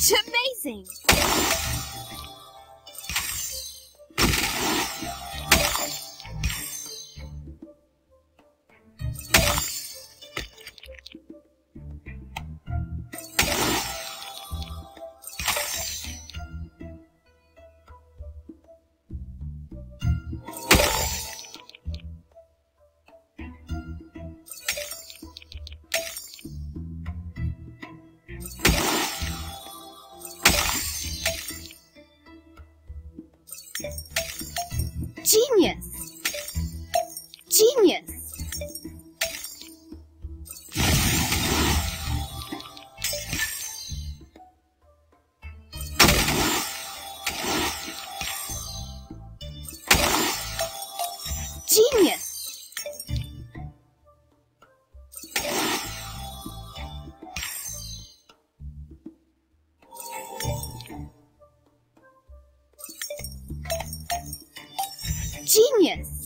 It's amazing! Genius! Genius! Genius!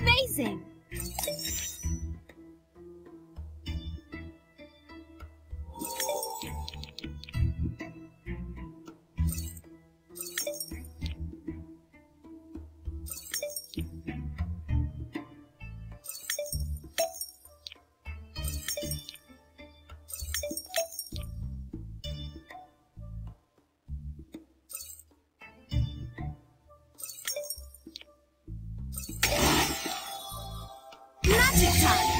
Amazing! Magic time!